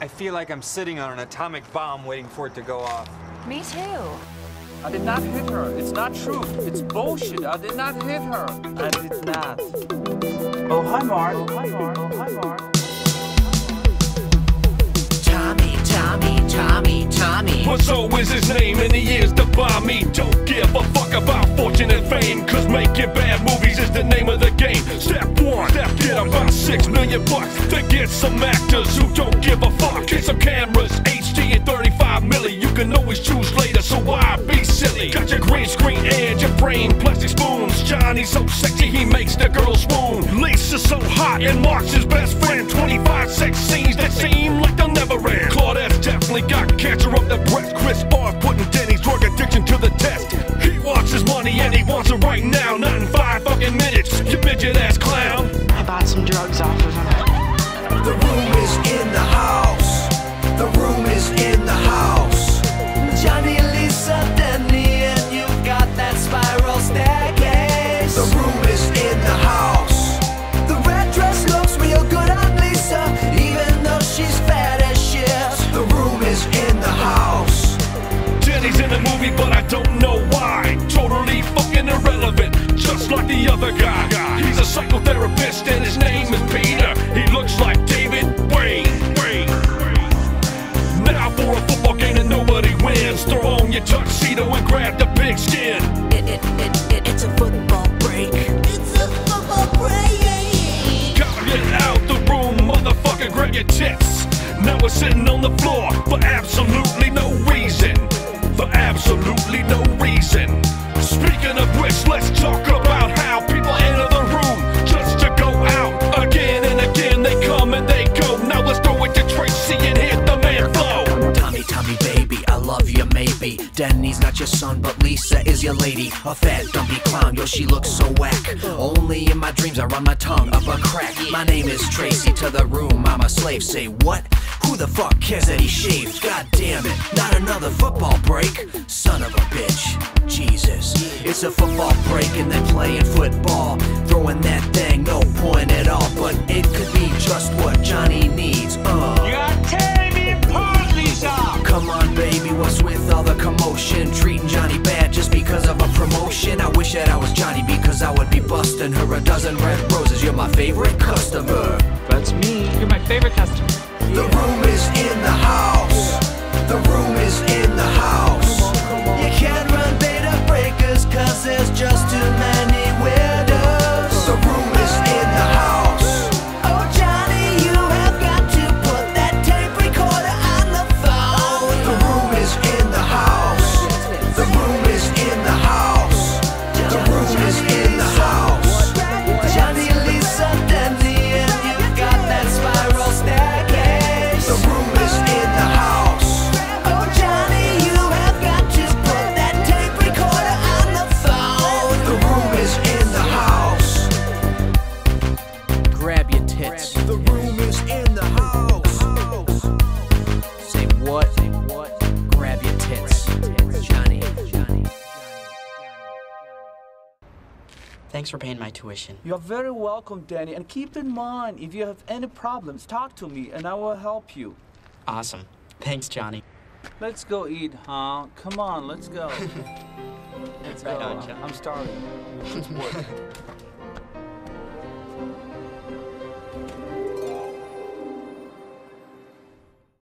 I feel like I'm sitting on an atomic bomb waiting for it to go off. Me too. I did not hit her. It's not true. It's bullshit. I did not hit her. I did not. Oh, hi, Mark. Oh, hi, Mark. Oh, hi, Mark. Tommy, Tommy, Tommy, Tommy. What's always his name and he is the bomb me Don't give a fuck about fortune and fame Cause make making bad movies million bucks To get some actors who don't give a fuck. Get some cameras, HD and 35 milli. You can always choose later so why be silly? Got your green screen and your brain plastic spoons. Johnny's so sexy he makes the girls swoon. Lisa's so hot and Mark's his best friend. 25 sex scenes that seem like they'll never end. Claudette's definitely got cancer of the breast. Chris R putting Denny's drug addiction to the test. He wants his money and he wants it right now. Not in five fucking minutes, you midget ass clown The room is in the house. The room is in the house. Johnny, Lisa, Denny, and you've got that spiral staircase. The room is in the house. The red dress looks real good on Lisa, even though she's fat as shit. The room is in the house. Jenny's in the movie, but I don't know why. Totally fucking irrelevant, just like the other guy. He's a psychotherapist, and his name grab the big skin. It, it, it, it, it's a football break. It's a football break. Gotta get out the room, motherfucker, grab your tits. Now we're sitting on the floor for absolutely no reason. For absolutely no reason. Speaking of which, let's talk you. Denny's not your son, but Lisa is your lady. A fat, dumpy clown, yo, she looks so whack. Only in my dreams I run my tongue up a crack. My name is Tracy, to the room, I'm a slave. Say what? Who the fuck cares that he shaved? God damn it, not another football break. Son of a bitch, Jesus. It's a football break and they're playing football. Throwing that thing, no point at all. But it could be just what Johnny needs. Uh. All the commotion? Treating Johnny bad just because of a promotion. I wish that I was Johnny because I would be busting her a dozen red roses. You're my favorite customer. That's me. You're my favorite customer. The room is in the Say what? Say what? Grab your tits. Johnny. Johnny. Thanks for paying my tuition. You're very welcome, Danny. And keep in mind, if you have any problems, talk to me and I will help you. Awesome. Thanks, Johnny. Let's go eat, huh? Come on, let's go. let's Right go. on, John. I'm starving. Let's work.